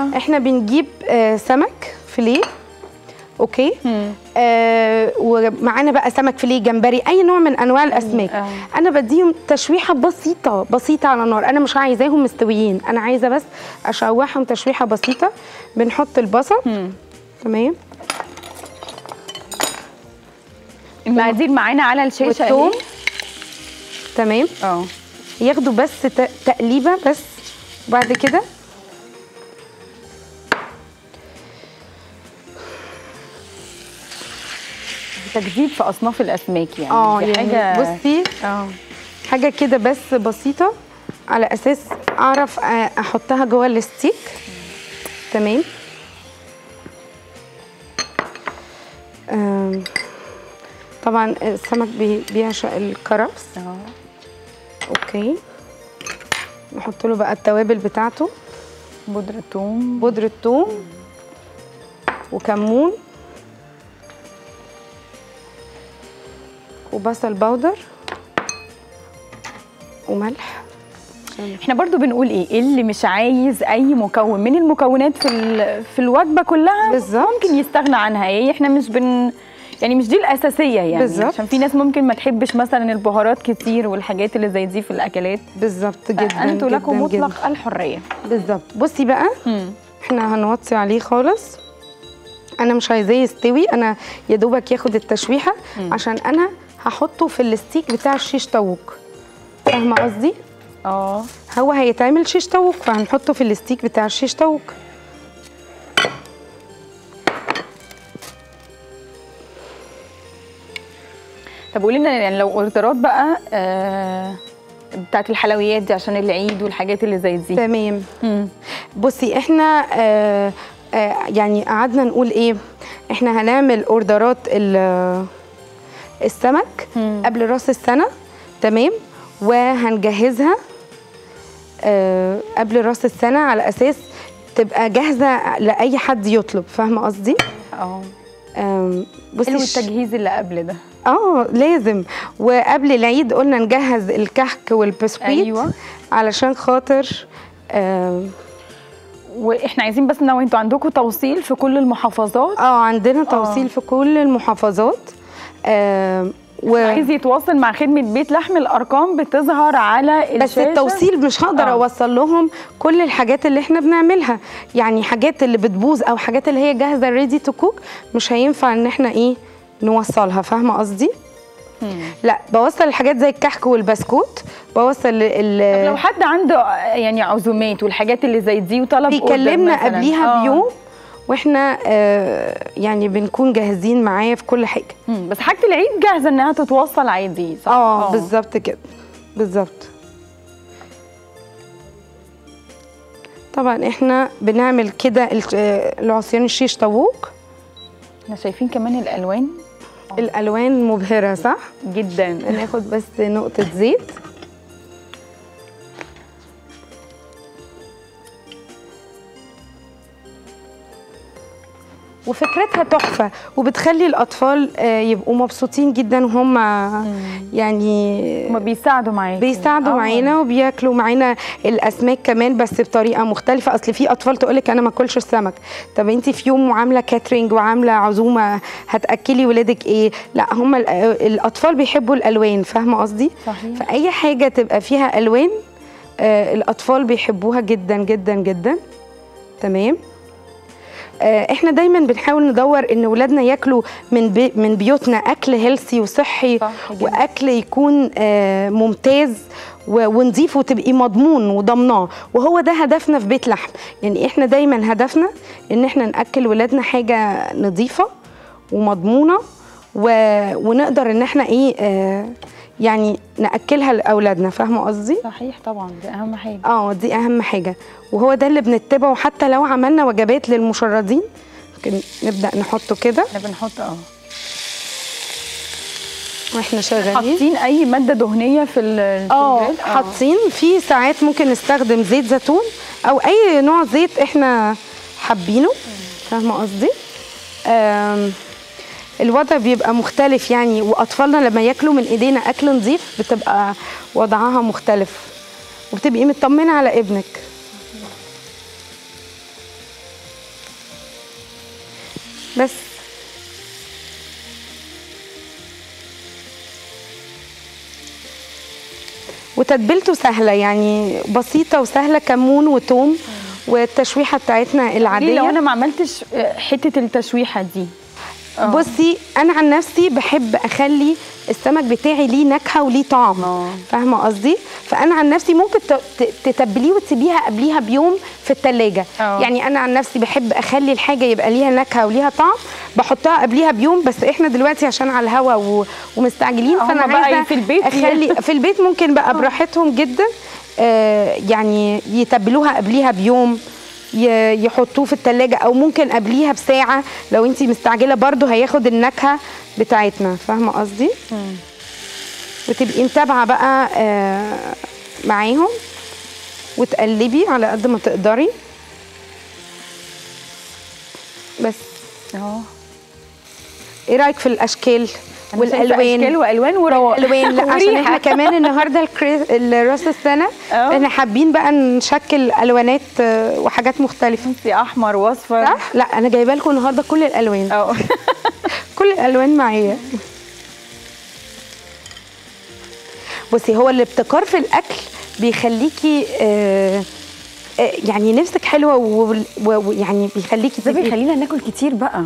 إحنا بنجيب آه سمك فيليه أوكي؟ مم. آه ومعانا بقى سمك فيليه جمبري أي نوع من أنواع الأسماك. آه. أنا بديهم تشويحة بسيطة بسيطة على النار. أنا مش عايزاهم مستويين. أنا عايزة بس أشوحهم تشويحة بسيطة. بنحط البصل. تمام؟ المقادير معانا على الشاشه والثوم. تمام؟ آه. ياخدوا بس تقليبة بس. وبعد كده تجديد في أصناف الأسماك يعني. آه يعني حاجة بصي آه. حاجة كده بس بسيطة. على أساس أعرف أ- أحطها جوه الستيك. تمام. طبعا السمك بي- بيعشق الكرفس. آه. okay. نحط له بقى التوابل بتاعته. بودرة ثوم بودرة ثوم وكمون. وبصل powder وملح. إحنا برضو بنقول إيه؟ اللي مش عايز أي مكون؟ من المكونات في في الوجبة كلها بالظبط. ممكن يستغنى عنها. إيه؟ إحنا مش بن يعني مش دي الأساسية يعني. بالظبط. عشان في ناس ممكن ما تحبش مثلا البهارات كتير والحاجات اللي زي دي في الأكلات. بالظبط جدا أنتوا لكم مطلق جداً. الحرية. بالظبط. بصي بقى مم. إحنا هنوطي عليه خالص. أنا مش عايزاه يستوي أنا يا دوبك ياخد التشويحة. عشان أنا هحطه في الستيك بتاع الشيش طاووق فاهمه قصدي؟ آه. هو هيتعمل شيش طاووق فهنحطه في الستيك بتاع الشيش طاووق طب قولي لنا يعني لو اوردرات بقى آه بتاعت الحلويات دي عشان العيد والحاجات اللي زي دي. تمام. مم. بصي إحنا آه آه يعني قعدنا نقول إيه إحنا هنعمل اوردرات ال- السمك مم. قبل راس السنة تمام؟ وهنجهزها آه قبل راس السنة على أساس تبقى جاهزة لأي حد يطلب فاهمة قصدي؟ آه بصي حلو التجهيز اللي قبل ده. آه لازم. وقبل العيد قلنا نجهز الكحك والبسكويت أيوة. علشان خاطر وإحنا عايزين بس لو أنتوا عندكم توصيل في كل المحافظات؟ آه عندنا توصيل في كل المحافظات. و عايز يتواصل مع خدمة بيت لحم الأرقام بتظهر على بس الشاشة. التوصيل مش هقدر آه. أوصل لهم كل الحاجات اللي إحنا بنعملها يعني حاجات اللي بتبوظ أو حاجات اللي هي جاهزة ready to cook مش هينفع إن إحنا إيه نوصلها فاهمة قصدي. لا بوصل الحاجات زي الكحك والبسكوت بوصل ال طب لو حد عنده يعني عزومات والحاجات اللي زي دي وطلب بيكلمنا. قبليها آه. بيوم وإحنا آه يعني بنكون جاهزين معاه في كل حاجة. بس حاجة العيد جاهزة إنها تتوصل عادي صح؟ آه بالظبط كده. بالظبط. طبعا إحنا بنعمل كده آه، العصيان الشيش طاووق. إحنا شايفين كمان الألوان. الألوان مبهرة صح؟ جدا. ناخد بس نقطة زيت. وفكرتها تحفة وبتخلي الأطفال آه، يبقوا مبسوطين جدا وهم يعني هما بيساعدوا معاكي. بيساعدوا آه. معانا وبياكلوا معانا الأسماك كمان بس بطريقة مختلفة. أصل في أطفال تقولك أنا ما آكلش السمك. طب أنت في يوم عاملة كاترينج وعاملة عزومة هتأكلي ولادك إيه؟ لا هم ال- الأطفال بيحبوا الألوان فاهمة قصدي. فأي حاجة تبقى فيها ألوان آه الأطفال بيحبوها جدا جدا جدا. تمام؟ آه، إحنا دايما بنحاول ندور إن ولادنا ياكلوا من بي من بيوتنا أكل healthy وصحي. وأكل يكون آه، ممتاز و- ونضيف وتبقي مضمون وضمناه وهو ده هدفنا في بيت لحم يعني إحنا دايما هدفنا إن إحنا نأكل ولادنا حاجة نظيفة ومضمونة و... ونقدر إن إحنا إيه آه، يعني نأكلها لأولادنا فاهمة قصدي؟ صحيح طبعا دي أهم حاجة. آه دي أهم حاجة. وهو ده اللي بنتبعه حتى لو عملنا وجبات للمشردين. ممكن نبدأ نحطه كده. إحنا بنحط آه. وإحنا شغالين. حاطين أي مادة دهنية في ال في آه؟ حاطين في ساعات ممكن نستخدم زيت زيتون أو أي نوع زيت إحنا حابينه. فاهمة قصدي؟ الوضع بيبقى مختلف يعني وأطفالنا لما ياكلوا من إيدينا أكل نظيف بتبقى وضعها مختلف وبتبقي مطمنة على ابنك. بس. وتتبيلته سهلة يعني بسيطة وسهلة كمون وتوم والتشويحة بتاعتنا ليه العاديه لو أنا ما عملتش آه، حتة التشويحة دي آه. بصي أنا عن نفسي بحب أخلي السمك بتاعي ليه نكهة وليه طعم آه. فاهمة قصدي فأنا عن نفسي ممكن تتبليه وتسيبيها قبليها بيوم في التلاجة آه. يعني أنا عن نفسي بحب أخلي الحاجة يبقى ليها نكهة وليها طعم بحطها قبليها بيوم بس إحنا دلوقتي عشان على الهوا و... ومستعجلين هم فأنا بقى عايزة في البيت أخلي في البيت ممكن بقى براحتهم جدا آه يعني يتبلوها قبليها بيوم يحطوه في التلاجة أو ممكن قبليها بساعة. لو انتي مستعجلة برضو هياخد النكهة بتاعتنا. فاهمة قصدي؟ وتبقي متابعة بقى آه معاهم. وتقلبي على قد ما تقدري. بس. آه إيه رأيك في الأشكال؟ والألوان. أشكال وألوان ورواق ألوان لا عشان. إحنا كمان النهارده راس السنة. أه. إحنا حابين بقى نشكل ألوانات آه، وحاجات مختلفة. في أحمر وأصفر. صح؟ لا أنا جايبة لكم النهارده كل الألوان. أه. كل الألوان معايا. بصي هو الابتكار في الأكل بيخليكي آه آه يعني نفسك حلوة ويعني بيخليكي ده بيخلينا ناكل كتير بقى.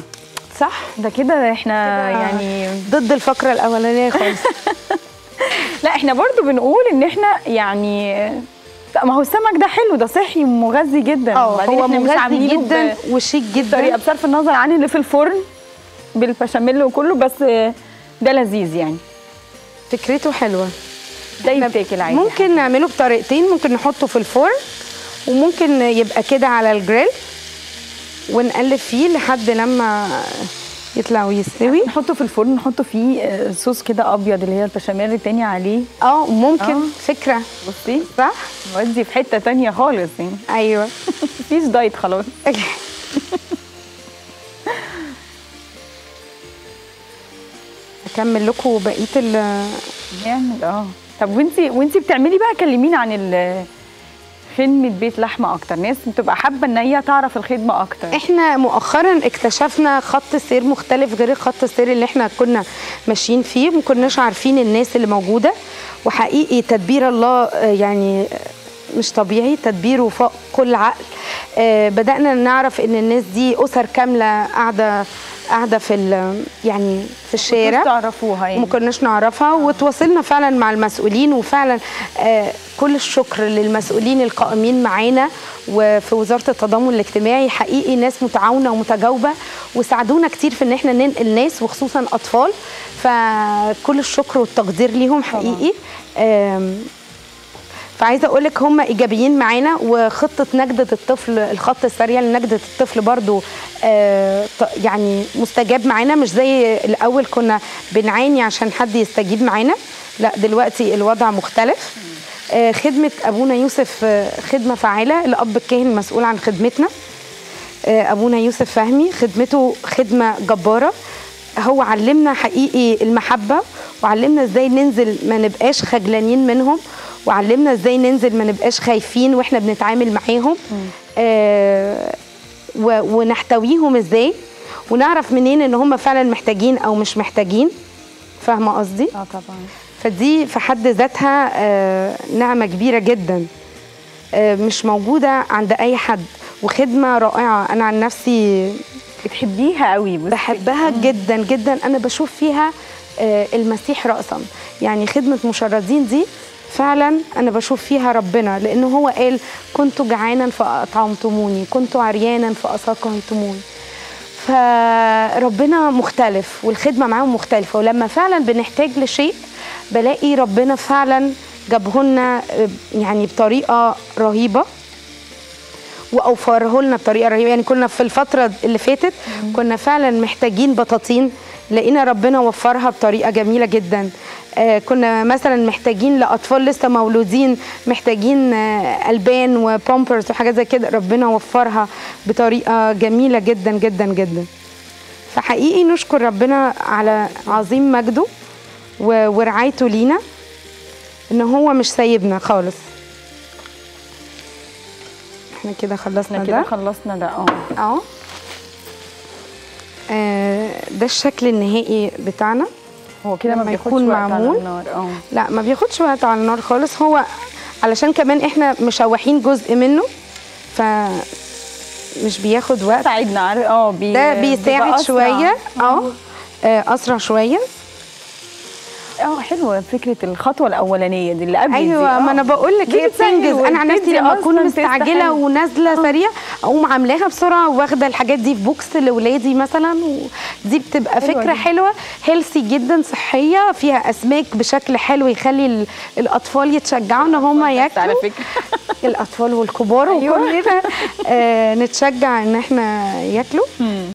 صح؟ ده كده إحنا يعني ضد الفقرة الأولانية خالص. لا إحنا برضو بنقول ان إحنا يعني ما هو السمك ده حلو ده صحي ومغذي جدا. آه هو مغذي جدا وشيك جدا. بصرف النظر عن اللي في الفرن بالبشاميل وكله بس ده لذيذ يعني. فكرته حلوة. ده يتاكل عادي ممكن نعمله بطريقتين ممكن نحطه في الفرن وممكن يبقى كده على الجريل. ونقلب فيه لحد لما يطلع ويستوي. نحطه في الفرن نحطه فيه آه، صوص كده أبيض اللي هي البشاميل التاني عليه. آه ممكن. آه. فكرة. بصي صح؟ نودي في حتة تانية خالص يعني. أيوه. مفيش دايت خلاص. أكمل لكم بقية ال نعمل آه. طب وانتي وانتي بتعملي بقى كلمينا عن ال- خدمة بيت لحمة أكتر. ناس بتبقى حابة إن هي تعرف الخدمة أكتر. إحنا مؤخرا اكتشفنا خط سير مختلف غير الخط السير اللي إحنا كنا ماشيين فيه ما كناش عارفين الناس اللي موجودة. وحقيقي تدبير الله آه، يعني آه، مش طبيعي. تدبيره فوق كل عقل. آه، بدأنا نعرف إن الناس دي أسر كاملة قاعدة قاعدة في ال- يعني في الشارع. تعرفوها يعني. وما كناش نعرفها وتواصلنا فعلا مع المسؤولين وفعلا آه، كل الشكر للمسؤولين القائمين معانا. وفي وزارة التضامن الاجتماعي حقيقي ناس متعاونة ومتجاوبة وساعدونا كتير في إن إحنا ننقل ناس وخصوصا أطفال. فكل الشكر والتقدير ليهم حقيقي. فعايزة أقول لك هم إيجابيين معانا وخطة نجدة الطفل الخط السريع لنجدة الطفل برضو آه يعني مستجاب معانا. مش زي الأول كنا بنعاني عشان حد يستجيب معانا. لا دلوقتي الوضع مختلف. آه خدمة أبونا يوسف آه خدمة فعالة. الأب الكاهن مسؤول عن خدمتنا. آه، أبونا يوسف فهمي خدمته خدمة جبارة. هو علمنا حقيقي المحبة وعلمنا إزاي ننزل ما نبقاش خجلانين منهم. وعلمنا إزاي ننزل ما نبقاش خايفين وإحنا بنتعامل معاهم. آه ونحتويهم إزاي ونعرف منين ان هم فعلا محتاجين أو مش محتاجين. فاهمة قصدي؟ آه طبعا. فدي في حد ذاتها آه، نعمة كبيرة جدا. آه، مش موجودة عند أي حد. وخدمة رائعة. أنا عن نفسي بتحبيها قوي. بحبها جدا جدا. أنا بشوف فيها آه، المسيح رأسا. يعني خدمة مشردين دي فعلا أنا بشوف فيها ربنا لأنه هو قال كنت جعانا فأطعمتموني كنت عريانا فأساقمتموني. فربنا مختلف والخدمة معاهم مختلفة. ولما فعلا بنحتاج لشيء بلاقي ربنا فعلا جابه لنا يعني بطريقة رهيبة وأوفره لنا بطريقة رهيبة. يعني كنا في الفترة اللي فاتت كنا فعلا محتاجين بطاطين لقينا ربنا وفرها بطريقة جميلة جدا. آه كنا مثلا محتاجين لأطفال لسه مولودين محتاجين آه ألبان وبامبرز وحاجات زي كده. ربنا وفرها بطريقة جميلة جدا جدا جدا. فحقيقي نشكر ربنا على عظيم مجده ورعايته لينا إن هو مش سايبنا خالص. إحنا كده خلصنا إحنا كده ده خلصنا ده آه. آه. آه ده الشكل النهائي بتاعنا. هو كده ما بياخدش وقت على. النار آه. لا ما بياخدش وقت على النار خالص. هو علشان كمان إحنا مشوحين جزء منه ف مش بياخد وقت. ساعدنا آه بي ده بيساعد. شوية آه آه، أسرع شوية. آه حلوة فكرة الخطوة الأولانية دي اللي قبل. أيوه آه. ما أنا بقول لك هي بتنجز أنا عن نفسي لما أكون مستعجلة. ونازلة سريع أقوم عاملاها بسرعة واخده الحاجات دي في box لاولادي مثلا ودي بتبقى حلوة فكرة دي. حلوة healthy جدا صحية فيها أسماك بشكل حلو يخلي ال- الأطفال يتشجعوا إن هم بس على ياكلوا فكرة الأطفال والكبار أيوة. وكلنا آه نتشجع إن إحنا ياكلوا.